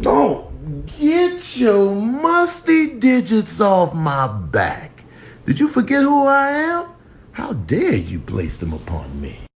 Don't get your musty digits off my back. Did you forget who I am? How dare you place them upon me?